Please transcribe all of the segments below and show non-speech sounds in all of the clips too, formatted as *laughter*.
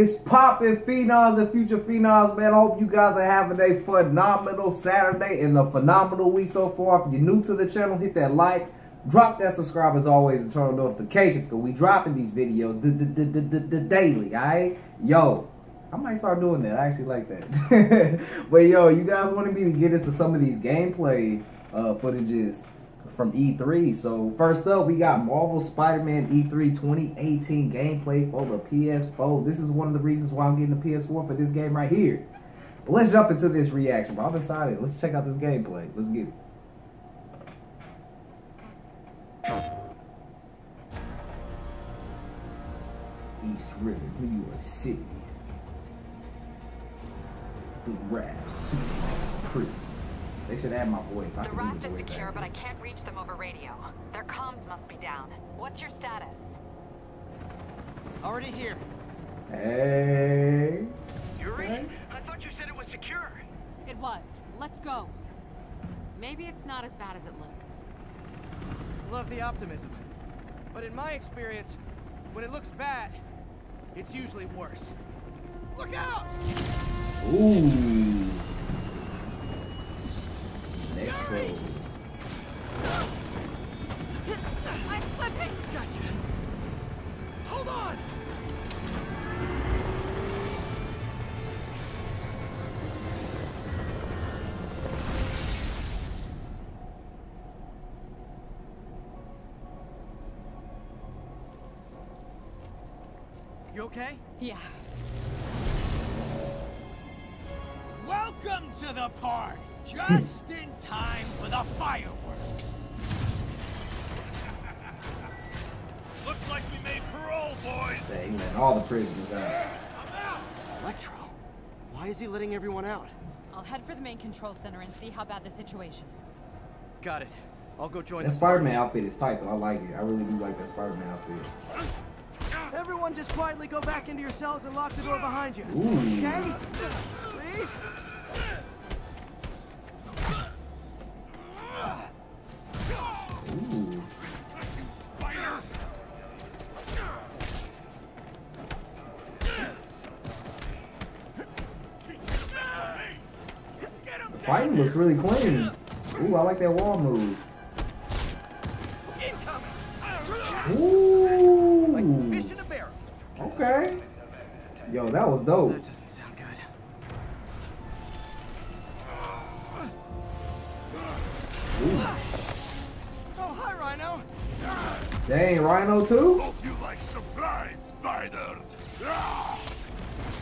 is popping phenoms and future phenoms, man. I hope you guys are having a phenomenal Saturday and a phenomenal week so far. If you're new to the channel, hit that like, drop that subscribe as always, and turn on notifications because we dropping these videos daily, alright? Yo, I might start doing that. I actually like that. *laughs* but yo, you guys wanted me to get into some of these gameplay uh, footages from E3. So first up, we got Marvel Spider-Man E3 2018 gameplay for the PS4. This is one of the reasons why I'm getting the PS4 for this game right here. But let's jump into this reaction. I'm excited. Let's check out this gameplay. Let's get it. East River, New York City. The Raft Supermax Prison. They should add my voice. I the raft is secure, but I can't reach them over radio. Their comms must be down. What's your status? Already here. Hey. Yuri? Hey. I thought you said it was secure. It was. Let's go. Maybe it's not as bad as it looks. Love the optimism. But in my experience, when it looks bad, it's usually worse. Look out! Ooh. I'm slipping! Gotcha. Hold on! You okay? Yeah. To the party! Just in time for the fireworks. *laughs* Looks like we made parole, boys. Dang, man, all the prisoners out. Electro, why is he letting everyone out? I'll head for the main control center and see how bad the situation is. Got it. I'll go join that Spider-Man outfit is tight, though. I like it. I really do like that Spider-Man outfit. Everyone just quietly go back into your cells and lock the door behind you. Ooh. Okay? Please? Fighting looks really clean. Ooh, I like that wall move. Ooh. Like fish a barrel. Okay. Yo, that was dope. That doesn't sound good. Ooh. Oh, hi, Rhino. Dang, Rhino too? Hope you like surprise, Spider.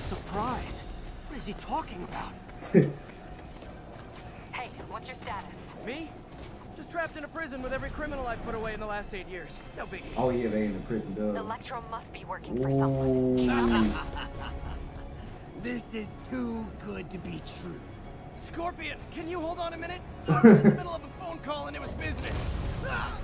Surprise? What is he talking about? *laughs* What's your status? Me? Just trapped in a prison with every criminal I've put away in the last eight years. No biggie. Oh yeah, they in the prison, duh. Electro must be working for someone. *laughs* this is too good to be true. Scorpion, can you hold on a minute? *laughs* I was in the middle of a phone call and it was business. Ah!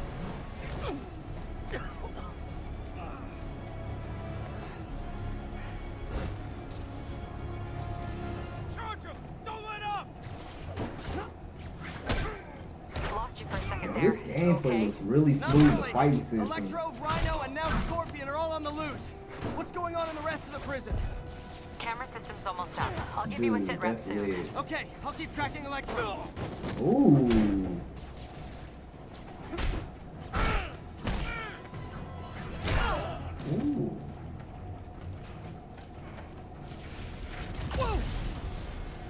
This gameplay okay. looks really smooth. The fighting system. Electro, Rhino, and now Scorpion are all on the loose. What's going on in the rest of the prison? Camera system's almost up. I'll give Dude, you a sit rep soon. Lit. Okay, I'll keep tracking Electro. Ooh. Ooh. Whoa!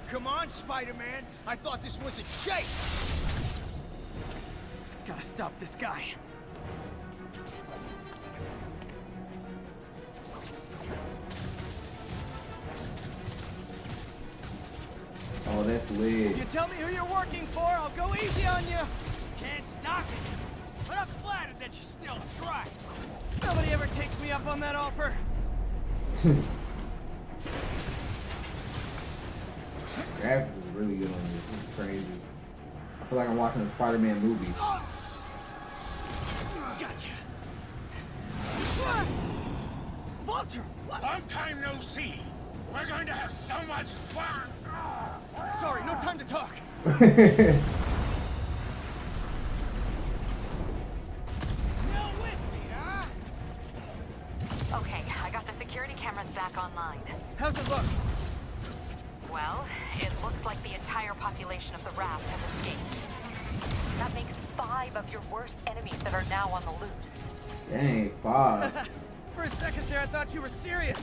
Come on, Spider-Man. I thought this was a chase. Gotta stop this guy. Oh, that's lit. You tell me who you're working for, I'll go easy on you. Can't stop it. But I'm flattered that you still try. Nobody ever takes me up on that offer. *laughs* Graphics is really good on this. This is crazy. I feel like I'm watching a Spider-Man movie. Oh! Roger, what? Long time no see. We're going to have so much fun. Sorry, no time to talk. okay, I got the security cameras back online. How's it look? Well, it looks like the entire population of the raft has escaped. That makes five of your worst enemies that are now on the loose. Dang, five. *laughs* For a second there, I thought you were serious.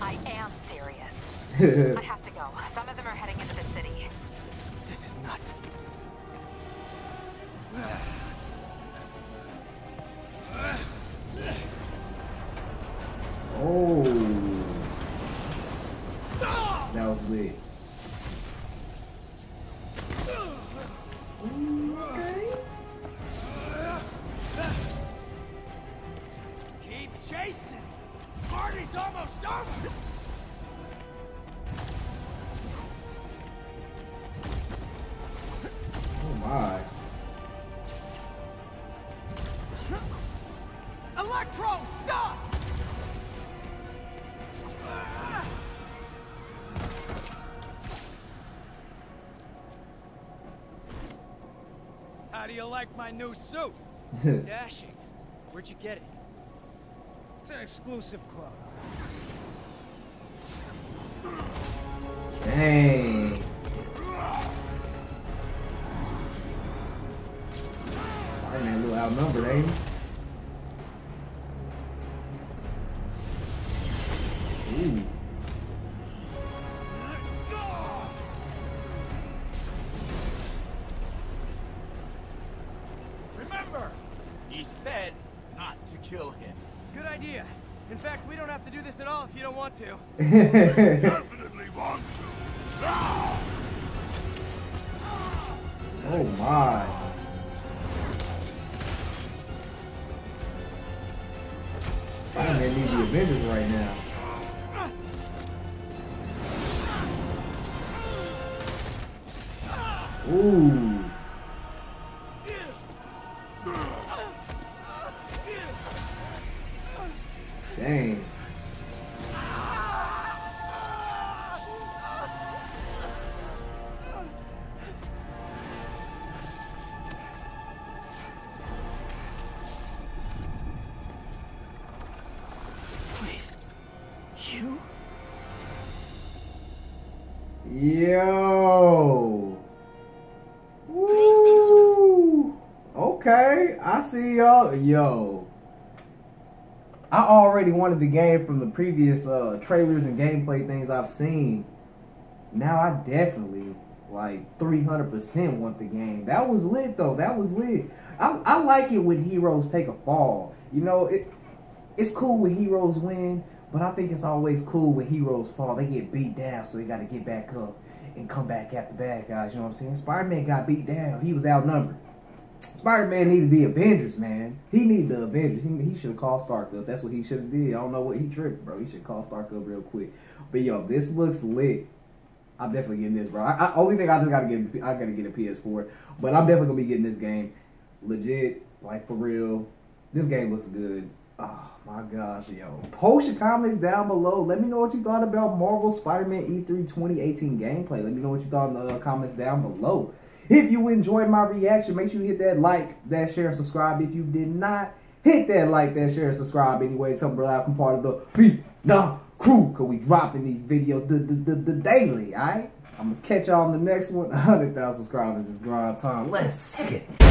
I am serious. *laughs* I have to go. Some of them are heading into the city. This is nuts. oh. That was lit. How do you like my new suit? *laughs* Dashing. Where'd you get it? It's an exclusive club. Dang. Spider-Man a little outnumbered, ain't he? Ooh. Said not to kill him. Good idea. In fact, we don't have to do this at all if you don't want to. *laughs* Definitely want to. oh my. Spider-Man need the Avengers right now. Ooh. Yo. Woo. Okay, I see y'all. Yo. I already wanted the game from the previous uh, trailers and gameplay things I've seen. Now I definitely like 300% want the game. That was lit though. That was lit. I, I like it when heroes take a fall. You know, it it's cool when heroes win, but I think it's always cool when heroes fall. They get beat down, so they got to get back up and come back after bad guys. You know what I'm saying? Spider Man got beat down. He was outnumbered. Spider Man needed the Avengers, man. He needed the Avengers. He, he should have called Stark up. That's what he should have did. I don't know what he tripped, bro. He should call Stark up real quick. But yo, this looks lit. I'm definitely getting this, bro. I, I only thing I just gotta get, I gotta get a PS4, but I'm definitely gonna be getting this game. Legit, like for real. This game looks good. Oh my gosh, yo. Post your comments down below. Let me know what you thought about Marvel Spider-Man E E3 2018 gameplay. Let me know what you thought in the uh, comments down below. If you enjoyed my reaction, make sure you hit that like, that share, and subscribe. If you did not, hit that like, that share, and subscribe anyway. Me brother I'm part of the Phenom crew. Cause we dropping these videos the, the, daily, alright? I'm gonna catch y'all on the next one. *laughs* 100,000 subscribers is grind time. Let's get it.